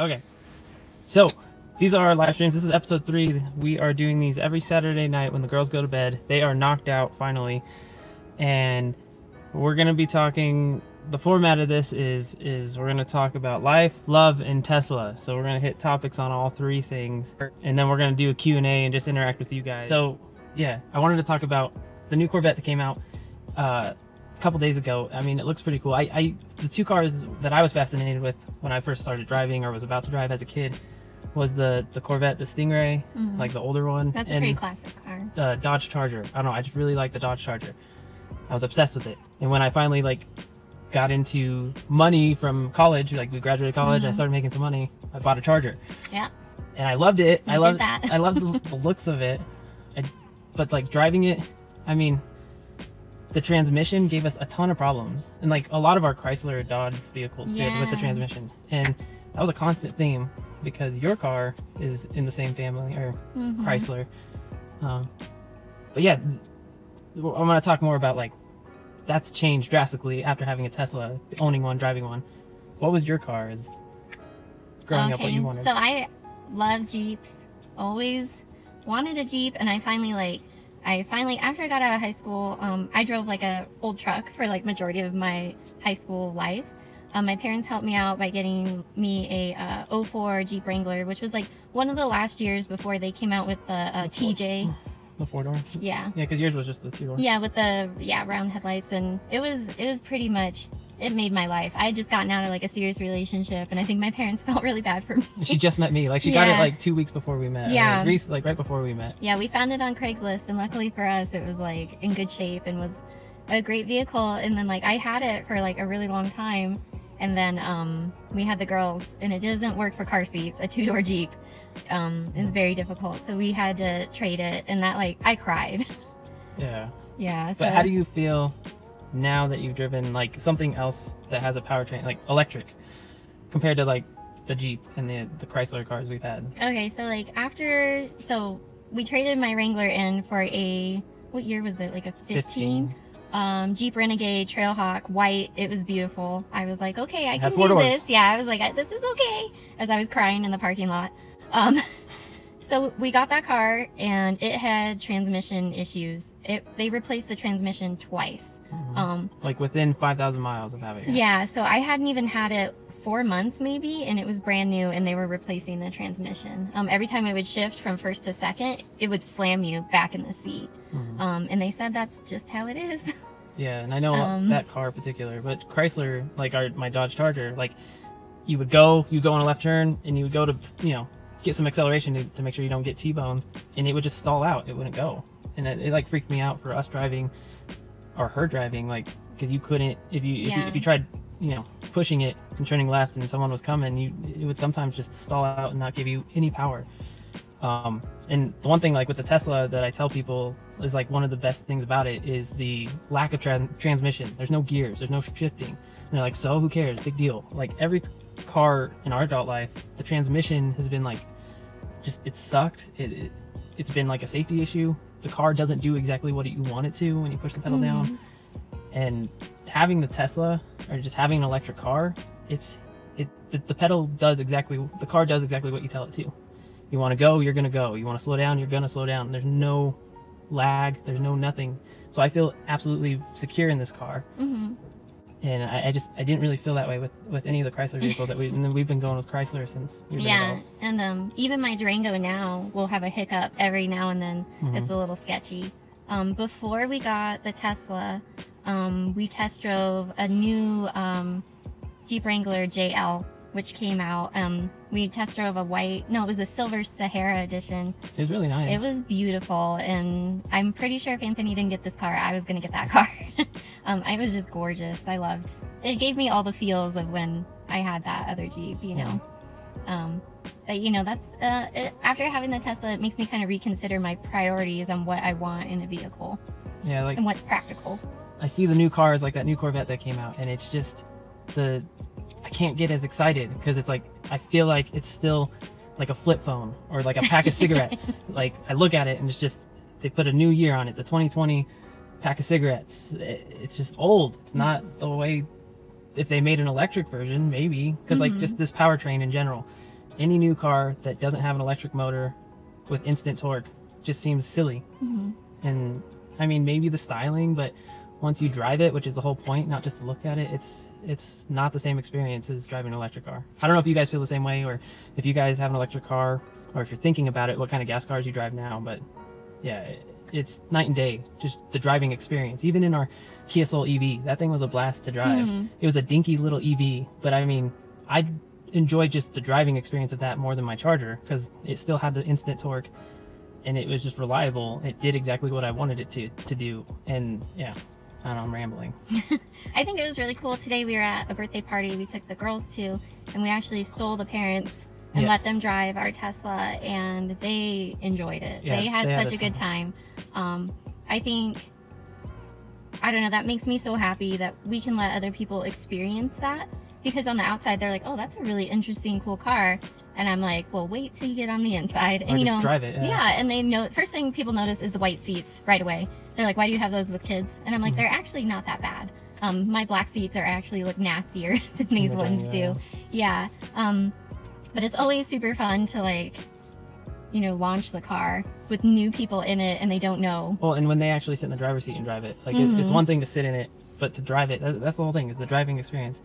Okay. So, these are our live streams. This is episode three. We are doing these every Saturday night when the girls go to bed. They are knocked out finally. And we're going to be talking the format of this is is we're going to talk about life, love and Tesla. So we're going to hit topics on all three things and then we're going to do a Q&A and just interact with you guys. So, yeah, I wanted to talk about the new Corvette that came out uh, a couple days ago. I mean, it looks pretty cool. I, I the two cars that I was fascinated with when I first started driving or was about to drive as a kid was the the Corvette, the Stingray, mm-hmm. like the older one, That's a and pretty classic car. the Dodge Charger. I don't know. I just really like the Dodge Charger. I was obsessed with it, and when I finally like got into money from college, like we graduated college, I mm-hmm. started making some money. I bought a Charger, Yeah. and I loved it. You I loved that. I loved the, the looks of it, I, but like driving it, I mean, the transmission gave us a ton of problems, and like a lot of our Chrysler Dodge vehicles did with the transmission, and that was a constant theme because your car is in the same family or Mhm. Chrysler. Um, but yeah, I'm gonna talk more about like that's changed drastically after having a Tesla, owning one, driving one. What was your car as growing up? What you wanted? So I love Jeeps. Always wanted a Jeep, and I finally like. I finally, after I got out of high school, um, I drove like a old truck for like majority of my high school life. Um, my parents helped me out by getting me a uh, 04 Jeep Wrangler, which was like one of the last years before they came out with the uh, TJ. the four door. Yeah. Yeah, because yours was just the two door. Yeah, with the yeah round headlights, and it was it was pretty much it made my life. I had just gotten out of like a serious relationship, and I think my parents felt really bad for me. She just met me. Like she got it like two weeks before we met. Yeah. Like, like right before we met. Yeah, we found it on Craigslist, and luckily for us, it was like in good shape and was a great vehicle. And then like I had it for like a really long time, and then um we had the girls, and it doesn't work for car seats. A two door Jeep, um, is very difficult, so we had to trade it, and that like I cried. Yeah. yeah. But so- how do you feel now that you've driven like something else that has a powertrain, like electric, compared to like the Jeep and the the Chrysler cars we've had? Okay, so like after, so we traded my Wrangler in for a what year was it? Like a 15, 15. um Jeep Renegade Trailhawk white. It was beautiful. I was like, okay, I can do doors. this. Yeah, I was like, this is okay. As I was crying in the parking lot. Um, so we got that car and it had transmission issues. It they replaced the transmission twice. Um, Like within five thousand miles of having it. yeah, so I hadn't even had it four months maybe, and it was brand new, and they were replacing the transmission. Um, every time it would shift from first to second, it would slam you back in the seat. Um, and they said that's just how it is. Yeah, and I know Um, that car in particular, but Chrysler, like our my Dodge Charger, like you would go, you go on a left turn, and you would go to, you know, get some acceleration to, to make sure you don't get T-boned, and it would just stall out. It wouldn't go, and it, it like freaked me out for us driving, or her driving, like because you couldn't if you if, you if you tried, you know, pushing it and turning left, and someone was coming, you it would sometimes just stall out and not give you any power. Um, and the one thing like with the Tesla that I tell people is like one of the best things about it is the lack of tran transmission. There's no gears, there's no shifting. And they're like, so who cares? Big deal. Like every car in our adult life, the transmission has been like, just it sucked. It, it it's been like a safety issue. The car doesn't do exactly what you want it to when you push the pedal down. And having the Tesla or just having an electric car, it's it the, the pedal does exactly the car does exactly what you tell it to. You want to go, you're gonna go. You want to slow down, you're gonna slow down. There's no lag. There's no nothing. So I feel absolutely secure in this car. hmm And I, I just I didn't really feel that way with with any of the Chrysler vehicles that we and then we've been going with Chrysler since we've Yeah, adults. and um, even my Durango now will have a hiccup every now and then. Mm-hmm. It's a little sketchy. Um, before we got the Tesla, um, we test drove a new um, Jeep Wrangler JL, which came out. Um, we test drove a white, no, it was the Silver Sahara edition. It was really nice. It was beautiful, and I'm pretty sure if Anthony didn't get this car, I was gonna get that car. um, it was just gorgeous. I loved. It gave me all the feels of when I had that other Jeep, you know. Um, but you know, that's uh, it, after having the Tesla, it makes me kind of reconsider my priorities on what I want in a vehicle yeah, like and what's practical. I see the new cars like that new Corvette that came out, and it's just the I can't get as excited because it's like I feel like it's still like a flip phone or like a pack of cigarettes. like I look at it and it's just they put a new year on it, the 2020 pack of cigarettes. It- It's just old. It's not the way if they made an electric version, maybe because like just this powertrain in general. any new car that doesn't have an electric motor with instant torque just seems silly. Mhm. And I mean, maybe the styling, but once you drive it, which is the whole point, not just to look at it, it's it's not the same experience as driving an electric car. I don't know if you guys feel the same way, or if you guys have an electric car, or if you're thinking about it, what kind of gas cars you drive now. But yeah, it- it's night and day, just the driving experience. Even in our Kia Soul EV, that thing was a blast to drive. Mhm. It was a dinky little EV, but I mean, I enjoyed just the driving experience of that more than my Charger because it still had the instant torque and it was just reliable. It did exactly what I wanted it to to do. And yeah, I don't know, I'm rambling. I think it was really cool. Today we were at a birthday party we took the girls to, and we actually stole the parents and Yeah. let them drive our Tesla, and they enjoyed it. Yeah, they had they had such a a good time. Um, I think, I don't know, that makes me so happy that we can let other people experience that because on the outside they're like, oh, that's a really interesting, cool car. And I'm like, well, wait till you get on the inside. And Or you just know, drive it, yeah. yeah. And they know, first thing people notice is the white seats right away. They're like, why do you have those with kids? And I'm like, Mm-hmm. they're actually not that bad. Um, my black seats are actually look nastier than these ones yeah. do. Yeah. Um, but it's always super fun to like, you know, launch the car with new people in it and they don't know. Well, and when they actually sit in the driver's seat and drive it, like it, it's Mhm. one thing to sit in it, but to drive it, that, that's the whole thing is the driving experience.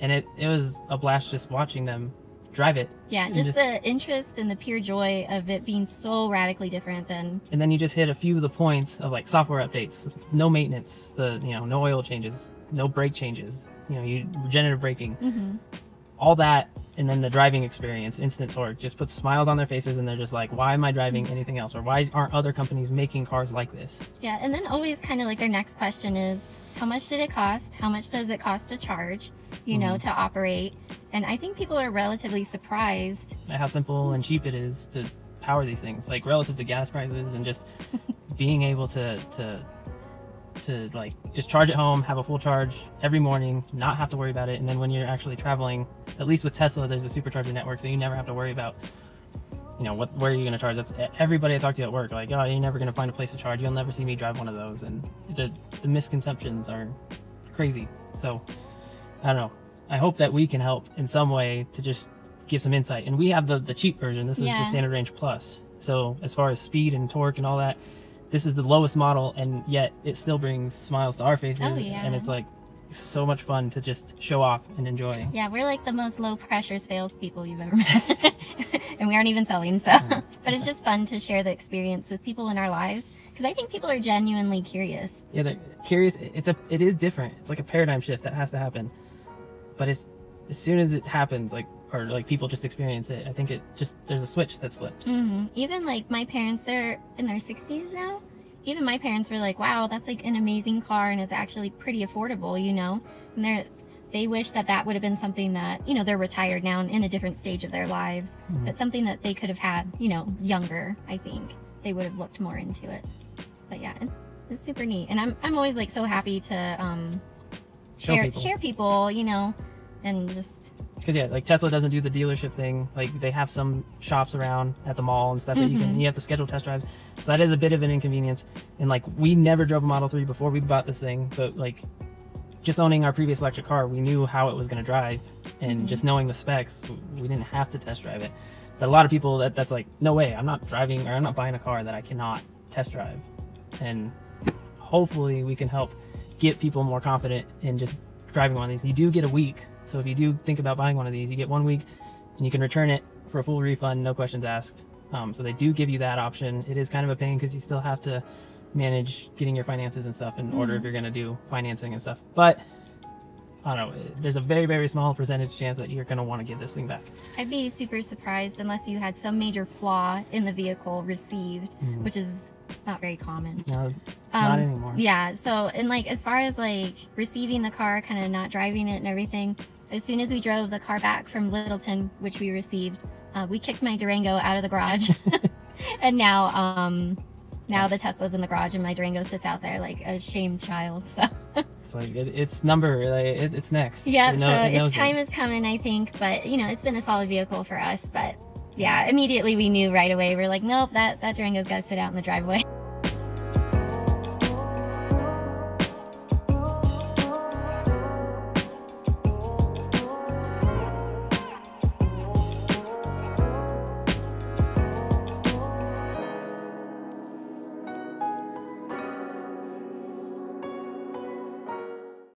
And it it was a blast just watching them drive it. Yeah, just, just- the interest and the pure joy of it being so radically different than And then you just hit a few of the points of like software updates, no maintenance, the you know no oil changes, no brake changes, you know you regenerative braking, Mhm. all that, and then the driving experience, instant torque, just puts smiles on their faces, and they're just like, why am I driving anything else, or why aren't other companies making cars like this? Yeah, and then always kind of like their next question is how much did it cost? How much does it cost to charge, you know, mm-hmm. to operate? And I think people are relatively surprised. at how simple and cheap it is to power these things, like relative to gas prices, and just being able to to to like just charge at home, have a full charge every morning, not have to worry about it, and then when you're actually traveling, at least with Tesla, there's a supercharger network, so you never have to worry about. You know what? Where are you going to charge? That's everybody I talk to at work. Like, oh, you're never going to find a place to charge. You'll never see me drive one of those, and the the misconceptions are crazy. So, I don't know. I hope that we can help in some way to just give some insight. And we have the, the cheap version. This is the standard range plus. So as far as speed and torque and all that, this is the lowest model, and yet it still brings smiles to our faces. Oh, yeah. And it's like so much fun to just show off and enjoy. Yeah, we're like the most low pressure salespeople you've ever met. and we aren't even selling, so. but it's just fun to share the experience with people in our lives because I think people are genuinely curious. Yeah, they're curious. It's a it is different. It's like a paradigm shift that has to happen. But it's as soon as it happens, like or like people just experience it. I think it just there's a switch that's flipped. hmm Even like my parents, they're in their 60s now. Even my parents were like, "Wow, that's like an amazing car, and it's actually pretty affordable," you know. And they're they wish that that would have been something that you know they're retired now and in a different stage of their lives, but something that they could have had, you know, younger. I think they would have looked more into it. But yeah, it's it's super neat, and I'm I'm always like so happy to um share people. share people, you know, and just Because yeah, like Tesla doesn't do the dealership thing. Like they have some shops around at the mall and stuff that you can mm-hmm. you have to schedule test drives. So that is a bit of an inconvenience. And like we never drove a Model 3 before we bought this thing, but like just owning our previous electric car, we knew how it was going to drive, and mm-hmm. just knowing the specs, we didn't have to test drive it. But a lot of people that that's like, no way, I'm not driving or I'm not buying a car that I cannot test drive. And hopefully we can help get people more confident in just driving one of these. You do get a week, so if you do think about buying one of these, you get one week, and you can return it for a full refund, no questions asked. Um, so they do give you that option. It is kind of a pain because you still have to manage getting your finances and stuff in order if you're going to do financing and stuff. But I don't know. There's a very very small percentage chance that you're going to want to give this thing back. I'd be super surprised unless you had some major flaw in the vehicle received, Mm-hmm. which is not very common. No, not Um, anymore. Yeah. So, and like as far as like receiving the car, kind of not driving it and everything, as soon as we drove the car back from Littleton, which we received, uh, we kicked my Durango out of the garage, and now, um, now the Tesla's in the garage and my Durango sits out there like a shamed child. So, It's like it, it's number. Like, it, it's next. yeah. It know- so it its time is coming, I think. But you know, it's been a solid vehicle for us. But yeah, immediately we knew right away. We're like, nope, that that Durango's got to sit out in the driveway.